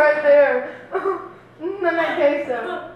right there. then I taste so.